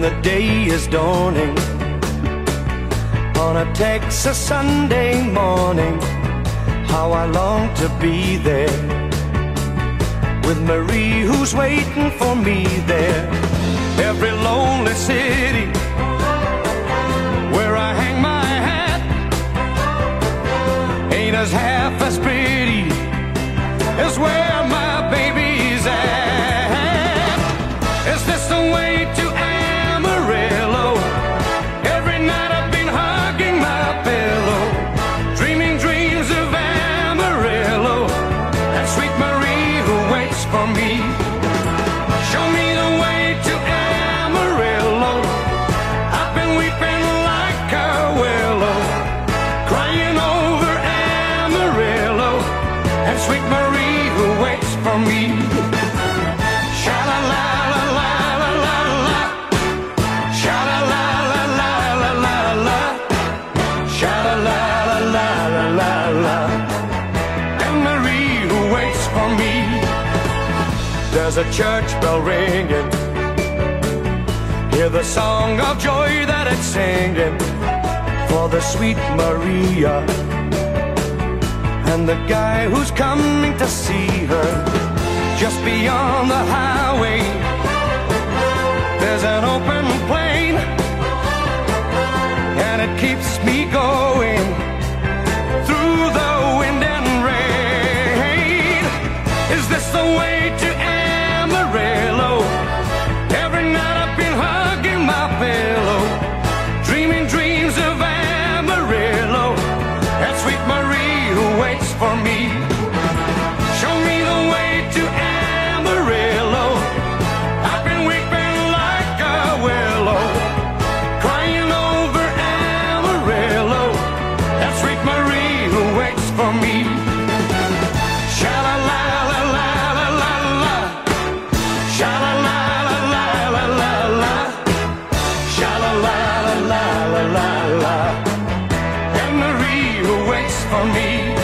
the day is dawning on a Texas Sunday morning. How I long to be there with Marie, who's waiting for me there. Every lonely city where I hang my hat ain't as half as pretty as where sweet Marie who waits for me. Sha la la la la la la. Sha la la la la la la. Sha la la la la la la. And Marie who waits for me. There's a church bell ringing. Hear the song of joy that it's singing for the sweet Maria and the guy who's coming to see her just beyond the highway. There's an open plain and it keeps me going for me.